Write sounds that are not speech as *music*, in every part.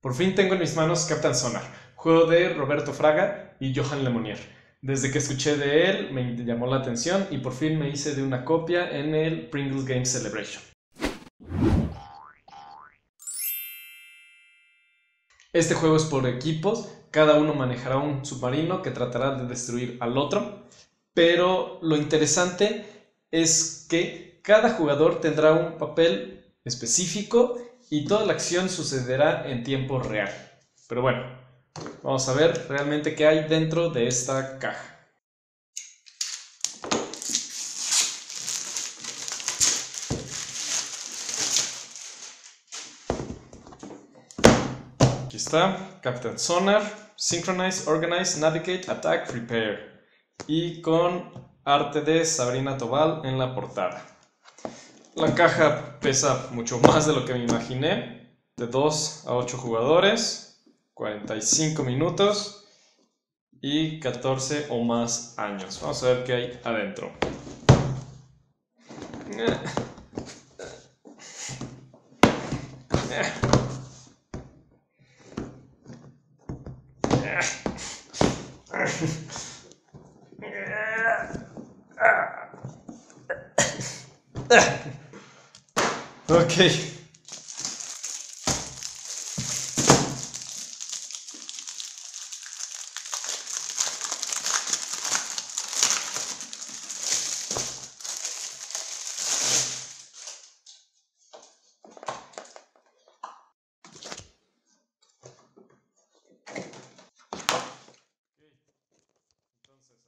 Por fin tengo en mis manos Captain Sonar, juego de Roberto Fraga y Johan Lemonier. Desde que escuché de él me llamó la atención y por fin me hice de una copia en el Pringles Game Celebration. Este juego es por equipos, cada uno manejará un submarino que tratará de destruir al otro, pero lo interesante es que cada jugador tendrá un papel específico y toda la acción sucederá en tiempo real. Pero bueno, vamos a ver realmente qué hay dentro de esta caja. Aquí está, Captain Sonar, Synchronize, Organize, Navigate, Attack, Prepare. Y con arte de Sabrina Tobal en la portada. La caja pesa mucho más de lo que me imaginé. De 2 a 8 jugadores, 45 minutos y 14 o más años. Vamos a ver qué hay adentro. Ok.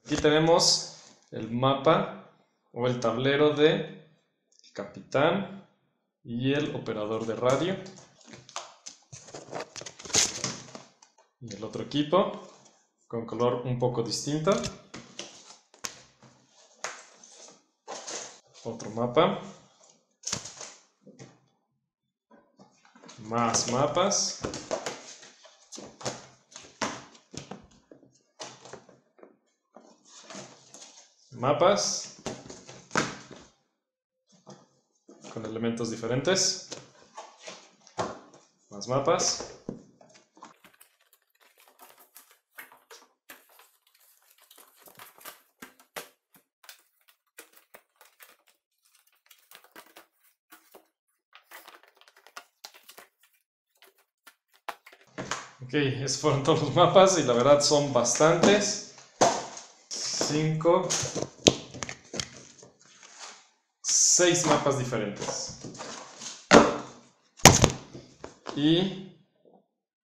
Aquí tenemos el mapa o el tablero de capitán y el operador de radio. Y el otro equipo con color un poco distinto. Otro mapa. Más mapas. Mapas. Con elementos diferentes. Más mapas. Ok, esos fueron todos los mapas y la verdad son bastantes. 5, seis mapas diferentes. Y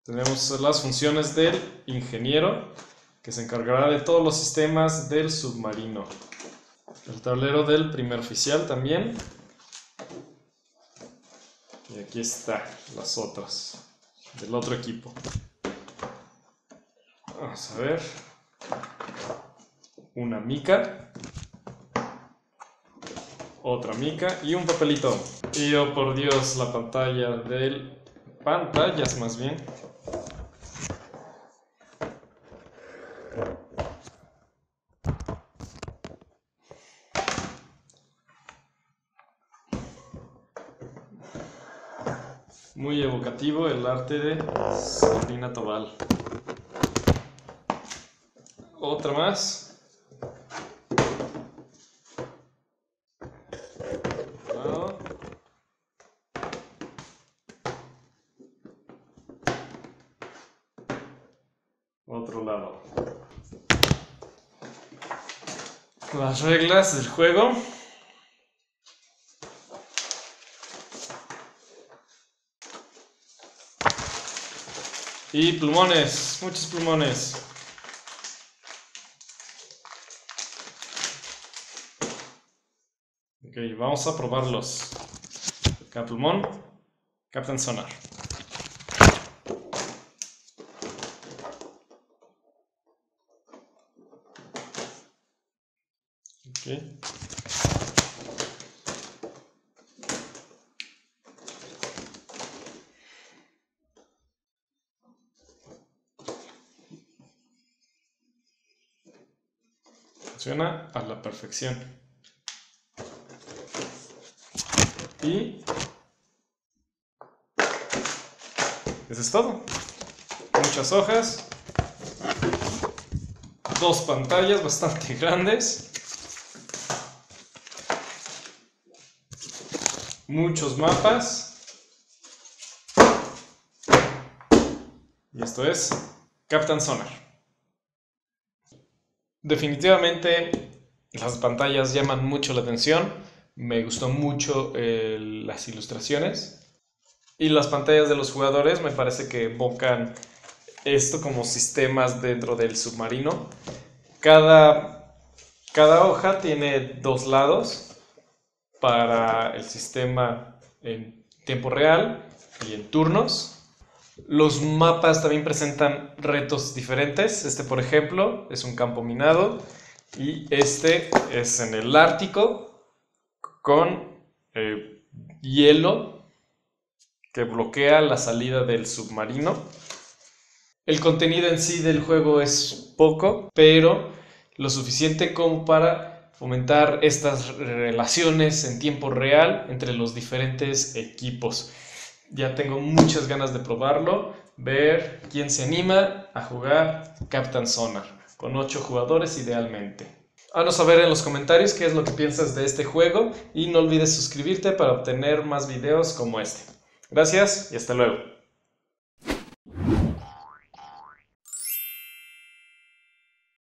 tenemos las funciones del ingeniero, que se encargará de todos los sistemas del submarino. El tablero del primer oficial también. Y aquí está las otras, del otro equipo. Vamos a ver. Una mica otra mica y un papelito. Y oh por Dios, la pantalla del... pantallas más bien. Muy evocativo el arte de Sabrina Tobal. Otra más. Otro lado. Las reglas del juego. Y plumones, muchos plumones. Ok, vamos a probarlos. Cada plumón, Captain Sonar. Funciona a la perfección. Y eso es todo. Muchas hojas. Dos pantallas bastante *laughs* grandes. Muchos mapas. Y esto es Captain Sonar. Definitivamente las pantallas llaman mucho la atención. Me gustó mucho eh, las ilustraciones. Y las pantallas de los jugadores me parece que evocan esto como sistemas dentro del submarino. Cada, cada hoja tiene dos lados para el sistema en tiempo real y en turnos. Los mapas también presentan retos diferentes. Este, por ejemplo, es un campo minado y este es en el Ártico con eh, hielo que bloquea la salida del submarino. El contenido en sí del juego es poco, pero lo suficiente como para fomentar estas relaciones en tiempo real entre los diferentes equipos. Ya tengo muchas ganas de probarlo, ver quién se anima a jugar Captain Sonar, con 8 jugadores idealmente. Haznos saber en los comentarios qué es lo que piensas de este juego y no olvides suscribirte para obtener más videos como este. Gracias y hasta luego.